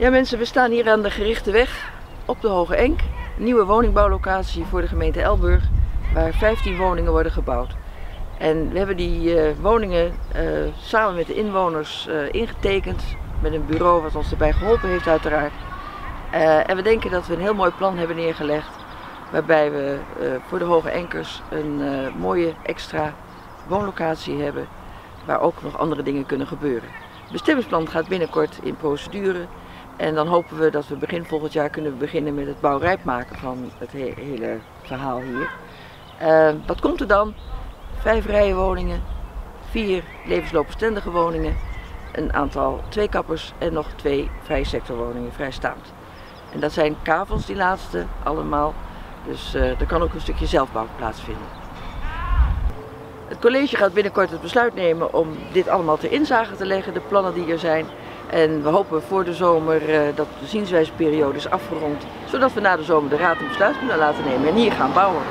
Ja mensen, we staan hier aan de gerichte weg op de Hoge Enk. Een nieuwe woningbouwlocatie voor de gemeente Elburg, waar 15 woningen worden gebouwd. En we hebben die uh, woningen uh, samen met de inwoners uh, ingetekend, met een bureau wat ons erbij geholpen heeft uiteraard. en we denken dat we een heel mooi plan hebben neergelegd, waarbij we voor de Hoge Enkers een mooie extra woonlocatie hebben, waar ook nog andere dingen kunnen gebeuren. Het bestemmingsplan gaat binnenkort in procedure. En dan hopen we dat we begin volgend jaar kunnen beginnen met het bouwrijp maken van het hele verhaal hier. Uh, wat komt er dan? Vijf rijen woningen, vier levensloopbestendige woningen, een aantal tweekappers en nog twee vrije sectorwoningen vrijstaand. En dat zijn kavels die laatste allemaal, dus uh, er kan ook een stukje zelfbouw plaatsvinden. Het college gaat binnenkort het besluit nemen om dit allemaal ter inzage te leggen, de plannen die er zijn. En we hopen voor de zomer uh, dat de zienswijzeperiode is afgerond, zodat we na de zomer de raad een besluit kunnen laten nemen en hier gaan bouwen.